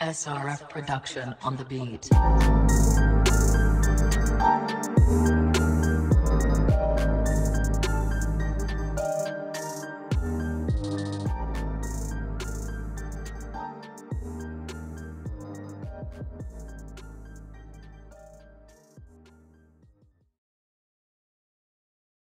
SRF production on the beat.